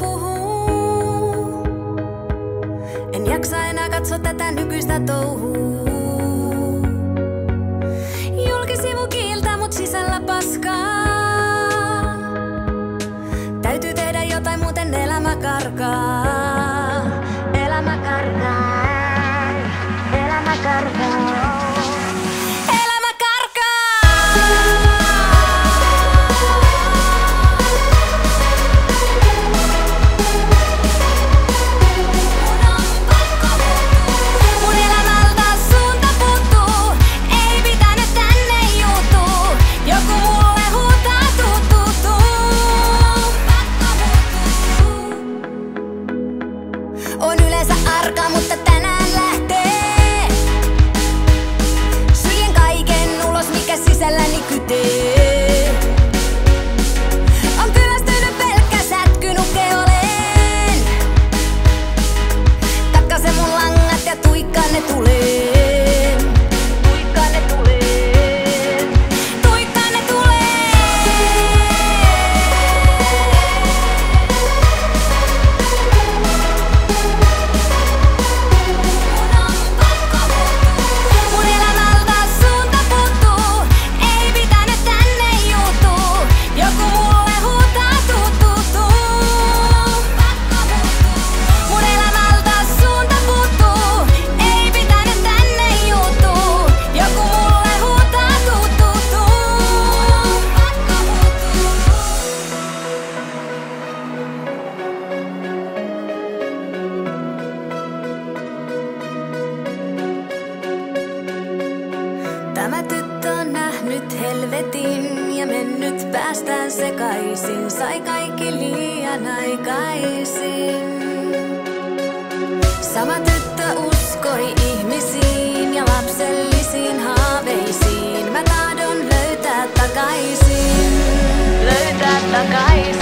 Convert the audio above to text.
puhuu. En jaksa enää katso tätä nykyistä touhuu. Julkisivu kiiltää mut sisällä paskaa. Täytyy tehdä jotain, muuten elämä karkaa. Elämä karkaa. Tämä tyttö on nähnyt helvetin ja mennyt päästään sekaisin. Sai kaikki liian aikaisin. Sama tyttö uskoi ihmisiin ja lapsellisiin haaveisiin. Mä tahdon löytää takaisin. Löytää takaisin.